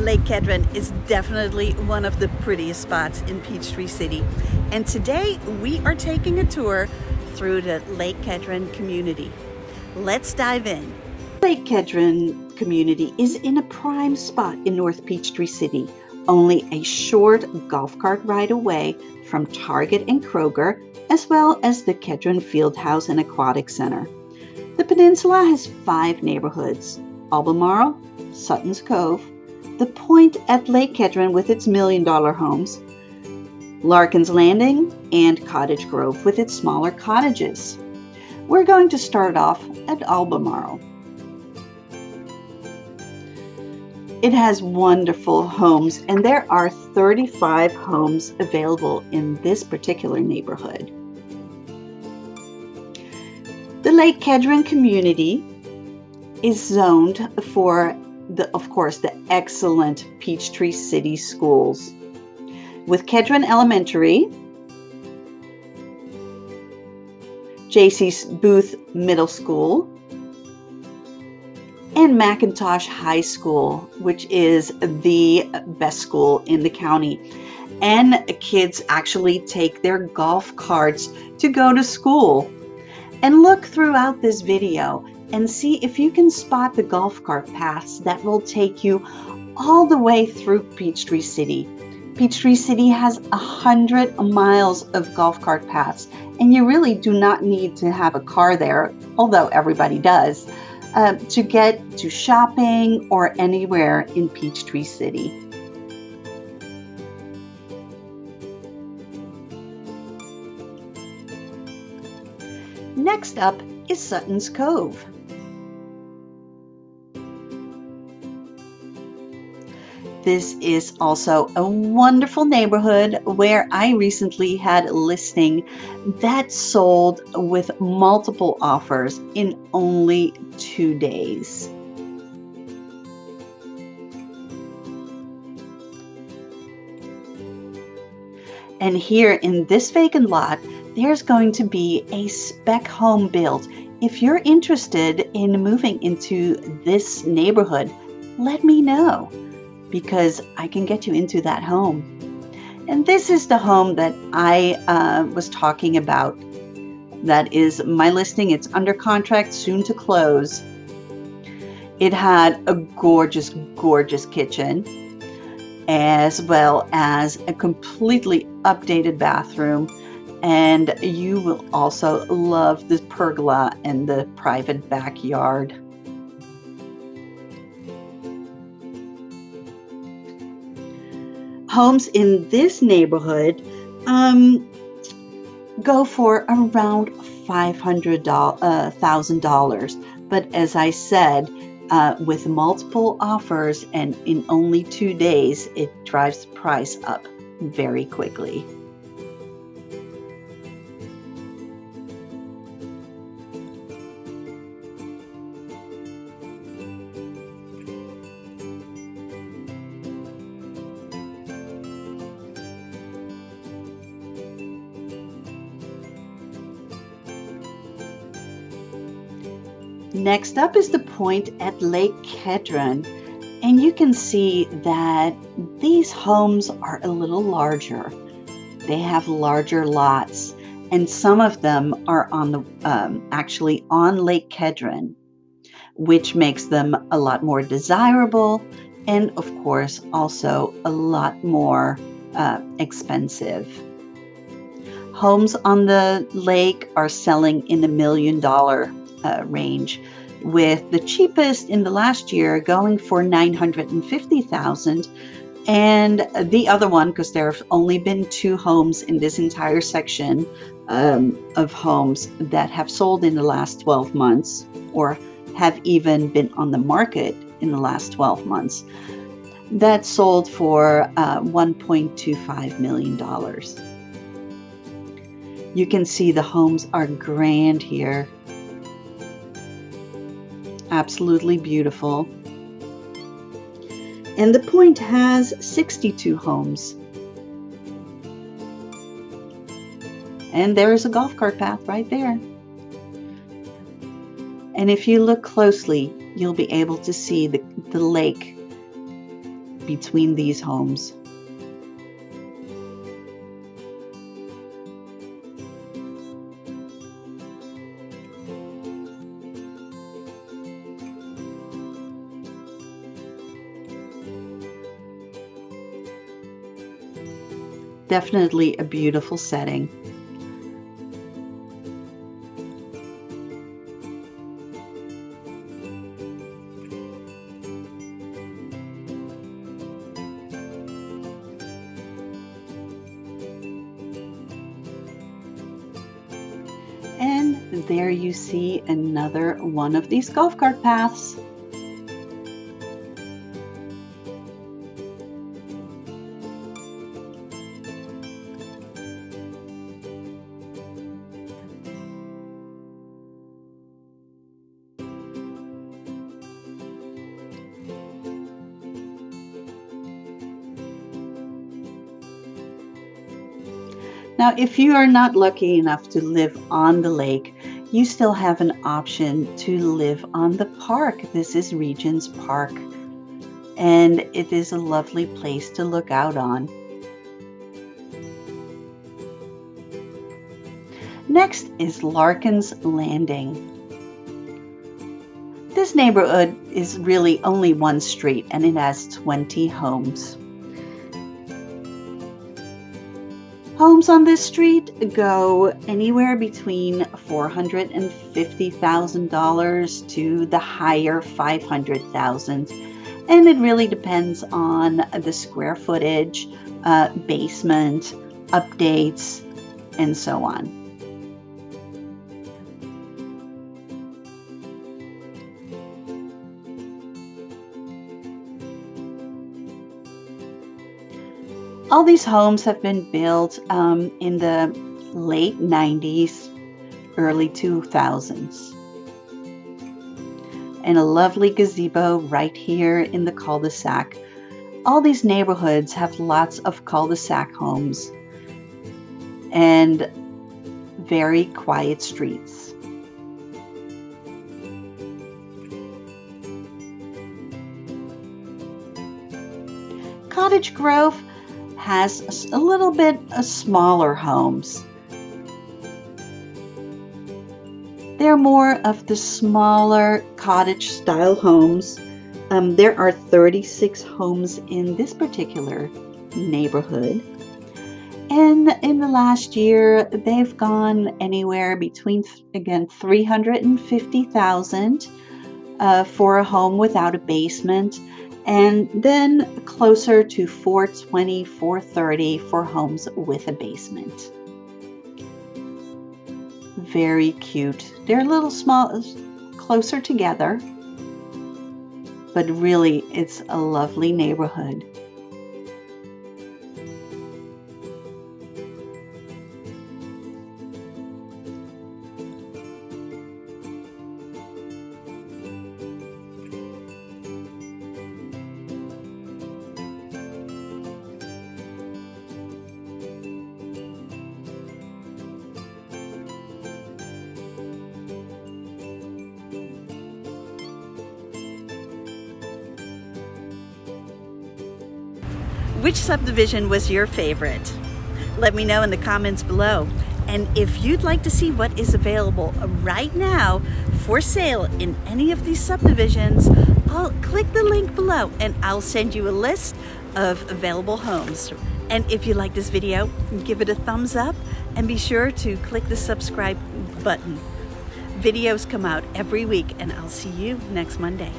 Lake Kedron is definitely one of the prettiest spots in Peachtree City. And today we are taking a tour through the Lake Kedron community. Let's dive in. Lake Kedron community is in a prime spot in North Peachtree City, only a short golf cart ride away from Target and Kroger, as well as the Kedron Fieldhouse and Aquatic Center. The peninsula has five neighborhoods Albemarle, Sutton's Cove, the point at Lake Kedron with its million dollar homes, Larkin's Landing, and Cottage Grove with its smaller cottages. We're going to start off at Albemarle. It has wonderful homes, and there are 35 homes available in this particular neighborhood. The Lake Kedron community is zoned for the, of course, the excellent Peachtree City schools. With Kedron Elementary, J.C. Booth Middle School, and McIntosh High School, which is the best school in the county. And kids actually take their golf carts to go to school. And look throughout this video and see if you can spot the golf cart paths that will take you all the way through Peachtree City. Peachtree City has a hundred miles of golf cart paths, and you really do not need to have a car there, although everybody does, uh, to get to shopping or anywhere in Peachtree City. Next up is Sutton's Cove. This is also a wonderful neighborhood where I recently had a listing that sold with multiple offers in only two days. And here in this vacant lot, there's going to be a spec home built. If you're interested in moving into this neighborhood, let me know because I can get you into that home. And this is the home that I uh, was talking about. That is my listing. It's under contract, soon to close. It had a gorgeous, gorgeous kitchen, as well as a completely updated bathroom. And you will also love the pergola and the private backyard. Homes in this neighborhood um, go for around $500,000. Uh, but as I said, uh, with multiple offers and in only two days, it drives the price up very quickly. Next up is the point at Lake Kedron, and you can see that these homes are a little larger. They have larger lots, and some of them are on the um, actually on Lake Kedron, which makes them a lot more desirable, and of course also a lot more uh, expensive. Homes on the lake are selling in the million dollar uh, range, with the cheapest in the last year going for 950,000 and the other one because there have only been two homes in this entire section um, of homes that have sold in the last 12 months or have even been on the market in the last 12 months that sold for uh, $1.25 million. You can see the homes are grand here absolutely beautiful. And the point has 62 homes. And there is a golf cart path right there. And if you look closely, you'll be able to see the, the lake between these homes. Definitely a beautiful setting. And there you see another one of these golf cart paths. Now, if you are not lucky enough to live on the lake, you still have an option to live on the park. This is Regent's Park, and it is a lovely place to look out on. Next is Larkin's Landing. This neighborhood is really only one street and it has 20 homes. Homes on this street go anywhere between $450,000 to the higher 500,000, and it really depends on the square footage, uh, basement, updates, and so on. All these homes have been built um, in the late 90s, early 2000s. And a lovely gazebo right here in the cul de sac. All these neighborhoods have lots of cul de sac homes and very quiet streets. Cottage Grove has a little bit of smaller homes. They're more of the smaller cottage style homes. Um, there are 36 homes in this particular neighborhood. And in the last year, they've gone anywhere between, again, 350,000 uh, for a home without a basement and then closer to 420, 430 for homes with a basement. Very cute. They're a little small, closer together, but really it's a lovely neighborhood. Which subdivision was your favorite? Let me know in the comments below. And if you'd like to see what is available right now for sale in any of these subdivisions, I'll click the link below and I'll send you a list of available homes. And if you like this video, give it a thumbs up and be sure to click the subscribe button. Videos come out every week and I'll see you next Monday.